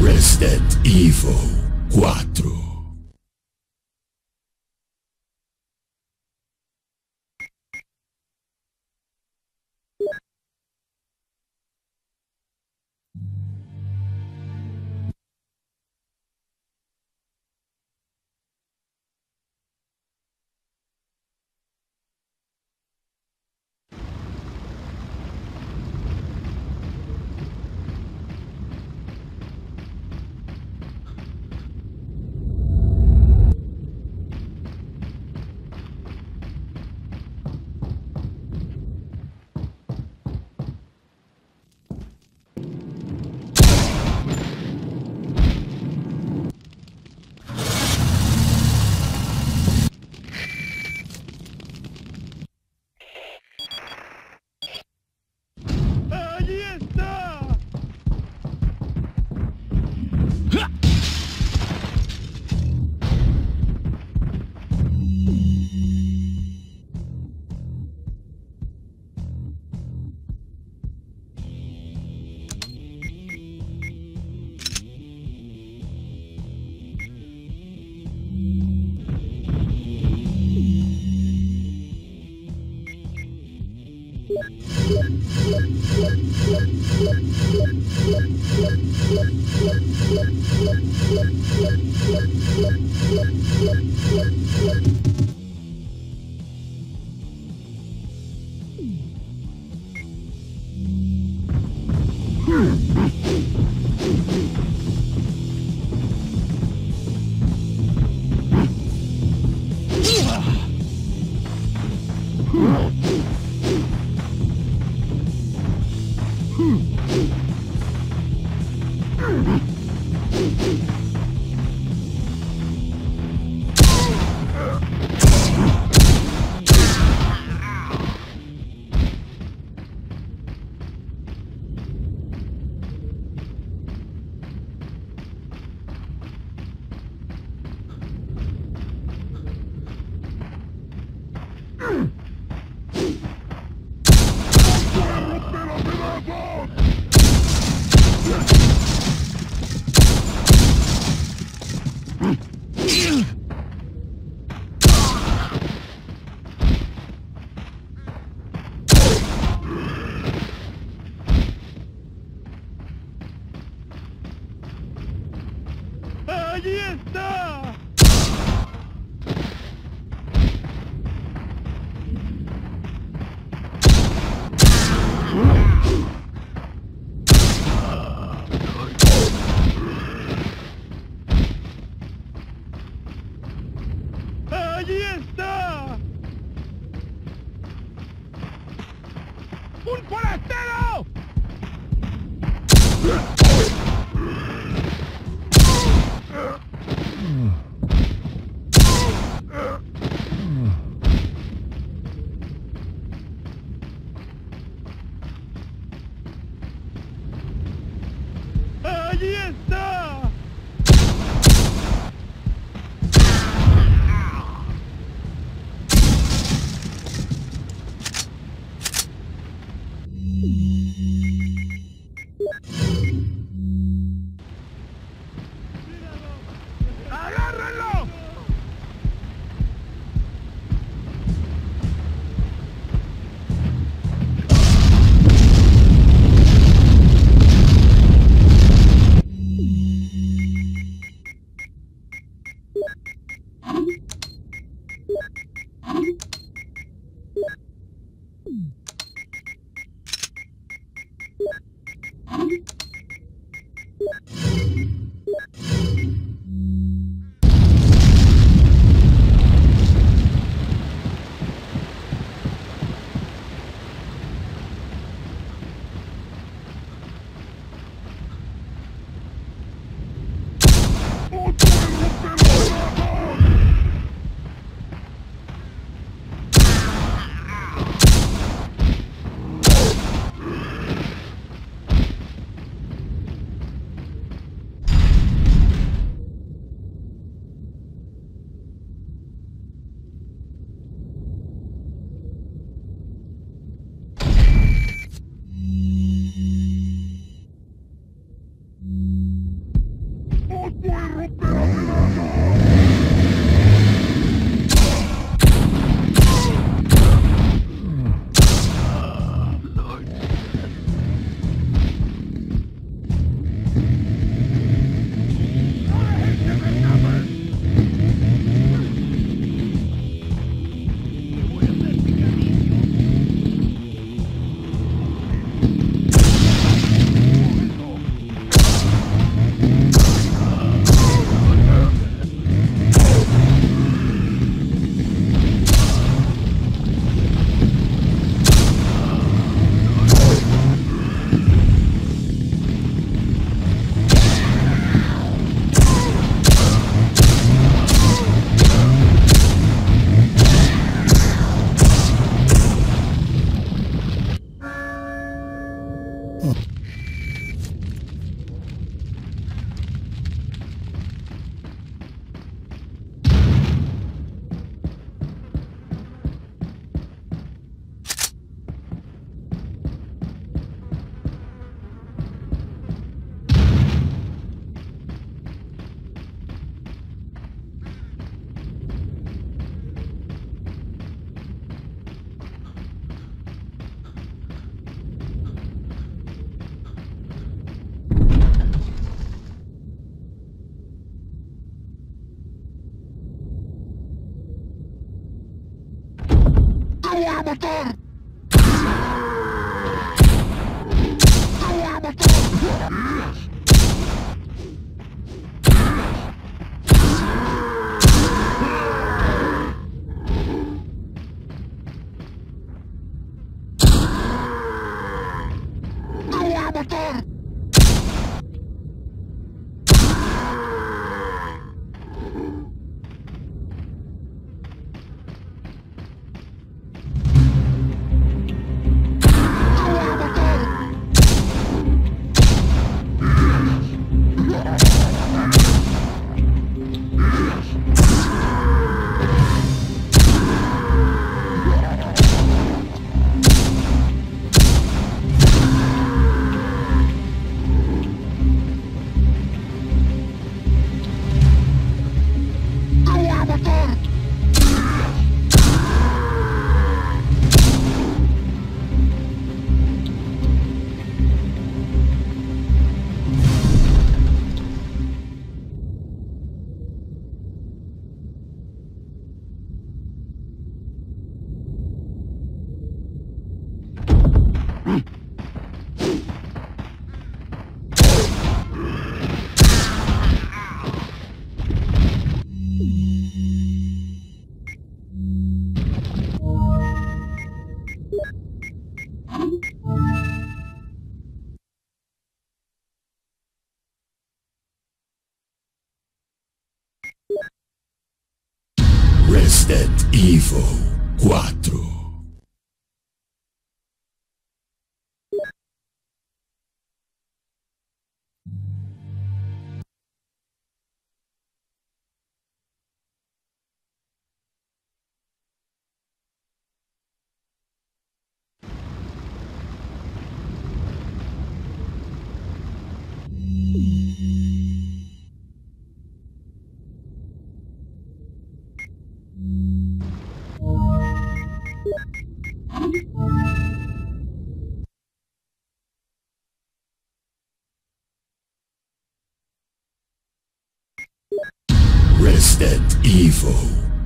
Resident Evil 4 ¡Allí ¡Un forastero! Thank you.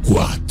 4